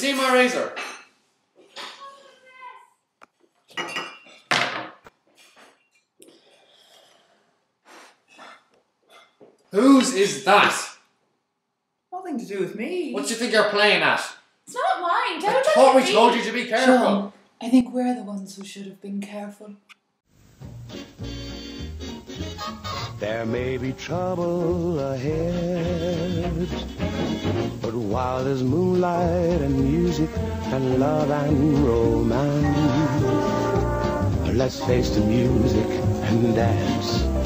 cool, lad. Have you seen my razor? Whose is that? Nothing to do with me. What do you think you're playing at? It's not mine. I Don't thought we told you to be careful. Sean, I think we're the ones who should have been careful. There may be trouble ahead. But while there's moonlight and music and love and romance, let's face the music and dance.